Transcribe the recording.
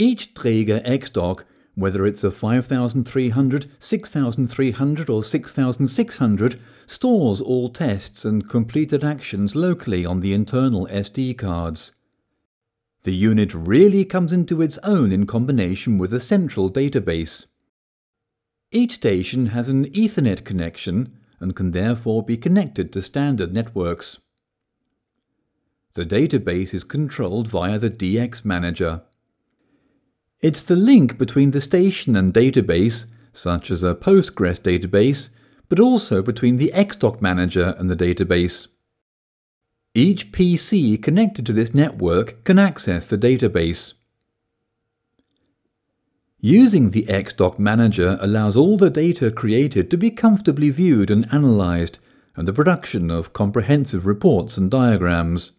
Each Dräger X-dock, whether it's a 5300, 6300 or 6600, stores all tests and completed actions locally on the internal SD cards. The unit really comes into its own in combination with a central database. Each station has an Ethernet connection and can therefore be connected to standard networks. The database is controlled via the DX Manager. It's the link between the station and database, such as a Postgres database, but also between the X-dock Manager and the database. Each PC connected to this network can access the database. Using the X-dock Manager allows all the data created to be comfortably viewed and analysed, and the production of comprehensive reports and diagrams.